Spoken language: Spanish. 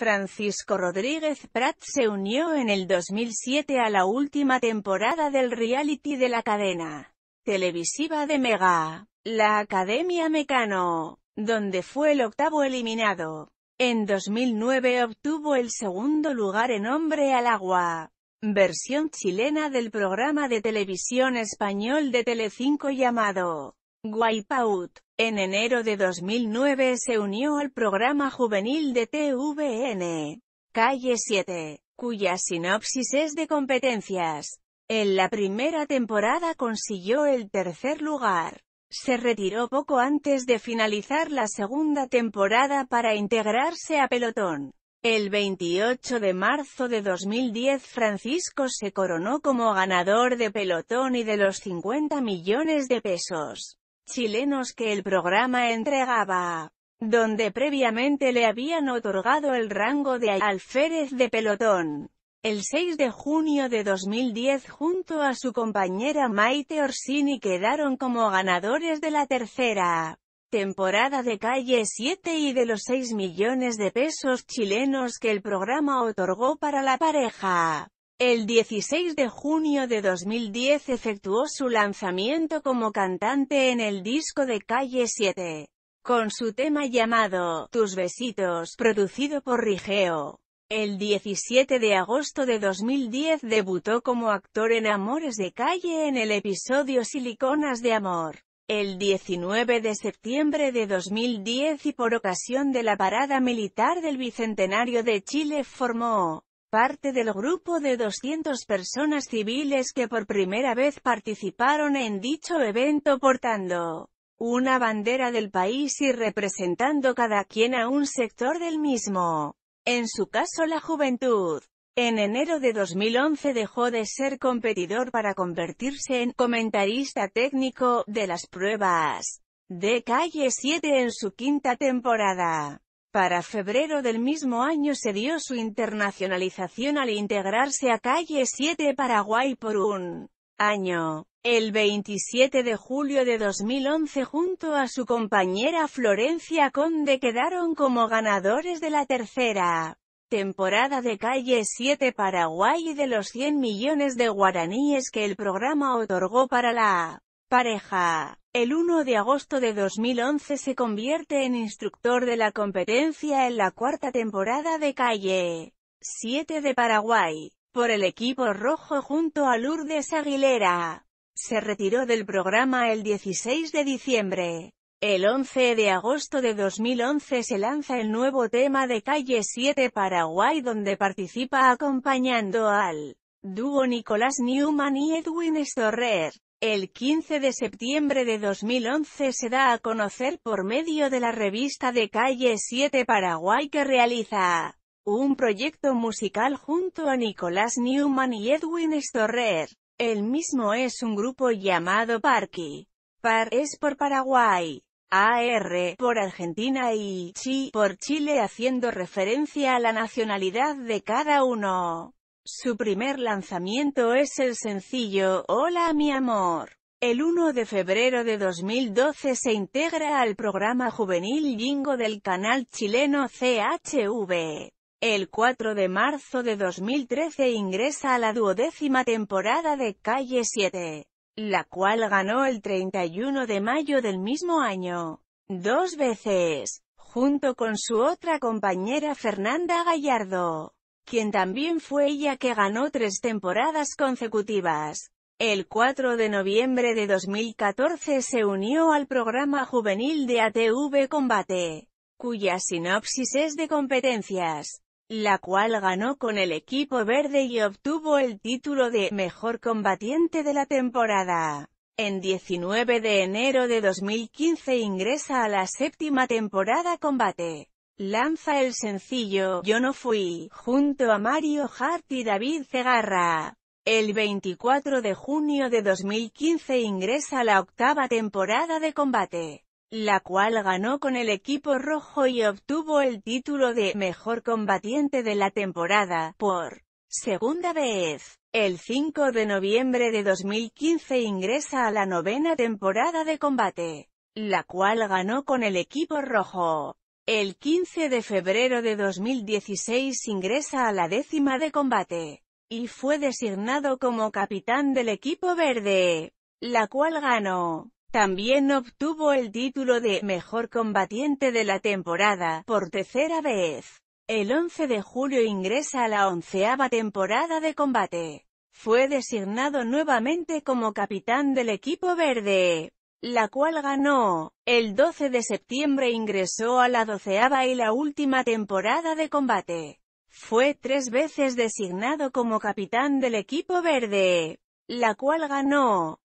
Francisco Rodríguez Prat se unió en el 2007 a la última temporada del reality de la cadena televisiva de Mega, la Academia Mecano, donde fue el octavo eliminado. En 2009 obtuvo el segundo lugar en Hombre al Agua, versión chilena del programa de televisión español de Telecinco llamado Wipeout. En enero de 2009 se unió al programa juvenil de TVN, Calle 7, cuya sinopsis es de competencias. En la primera temporada consiguió el tercer lugar. Se retiró poco antes de finalizar la segunda temporada para integrarse a Pelotón. El 28 de marzo de 2010 Francisco se coronó como ganador de Pelotón y de los 50 millones de pesos chilenos que el programa entregaba, donde previamente le habían otorgado el rango de alférez de pelotón. El 6 de junio de 2010 junto a su compañera Maite Orsini quedaron como ganadores de la tercera temporada de Calle 7 y de los 6 millones de pesos chilenos que el programa otorgó para la pareja. El 16 de junio de 2010 efectuó su lanzamiento como cantante en el disco de Calle 7, con su tema llamado Tus Besitos, producido por Rigeo. El 17 de agosto de 2010 debutó como actor en Amores de Calle en el episodio Siliconas de Amor. El 19 de septiembre de 2010 y por ocasión de la parada militar del Bicentenario de Chile formó parte del grupo de 200 personas civiles que por primera vez participaron en dicho evento portando una bandera del país y representando cada quien a un sector del mismo. En su caso la juventud. En enero de 2011 dejó de ser competidor para convertirse en comentarista técnico de las pruebas de Calle 7 en su quinta temporada. Para febrero del mismo año se dio su internacionalización al integrarse a Calle 7 Paraguay por un año. El 27 de julio de 2011 junto a su compañera Florencia Conde quedaron como ganadores de la tercera temporada de Calle 7 Paraguay y de los 100 millones de guaraníes que el programa otorgó para la pareja. El 1 de agosto de 2011 se convierte en instructor de la competencia en la cuarta temporada de Calle 7 de Paraguay, por el equipo rojo junto a Lourdes Aguilera. Se retiró del programa el 16 de diciembre. El 11 de agosto de 2011 se lanza el nuevo tema de Calle 7 Paraguay donde participa acompañando al dúo Nicolás Newman y Edwin Storrer. El 15 de septiembre de 2011 se da a conocer por medio de la revista de Calle 7 Paraguay que realiza un proyecto musical junto a Nicolás Newman y Edwin Storrer. El mismo es un grupo llamado Parky. Par es por Paraguay. AR por Argentina y Chi por Chile haciendo referencia a la nacionalidad de cada uno. Su primer lanzamiento es el sencillo Hola mi amor. El 1 de febrero de 2012 se integra al programa juvenil Jingo del canal chileno CHV. El 4 de marzo de 2013 ingresa a la duodécima temporada de Calle 7, la cual ganó el 31 de mayo del mismo año. Dos veces, junto con su otra compañera Fernanda Gallardo quien también fue ella que ganó tres temporadas consecutivas. El 4 de noviembre de 2014 se unió al programa juvenil de ATV Combate, cuya sinopsis es de competencias, la cual ganó con el equipo verde y obtuvo el título de Mejor Combatiente de la temporada. En 19 de enero de 2015 ingresa a la séptima temporada Combate lanza el sencillo Yo no fui, junto a Mario Hart y David Cegarra. El 24 de junio de 2015 ingresa a la octava temporada de combate, la cual ganó con el equipo rojo y obtuvo el título de Mejor Combatiente de la temporada, por segunda vez. El 5 de noviembre de 2015 ingresa a la novena temporada de combate, la cual ganó con el equipo rojo. El 15 de febrero de 2016 ingresa a la décima de combate, y fue designado como capitán del equipo verde, la cual ganó. También obtuvo el título de Mejor Combatiente de la temporada, por tercera vez. El 11 de julio ingresa a la onceava temporada de combate. Fue designado nuevamente como capitán del equipo verde, la cual ganó. El 12 de septiembre ingresó a la doceava y la última temporada de combate. Fue tres veces designado como capitán del equipo verde, la cual ganó.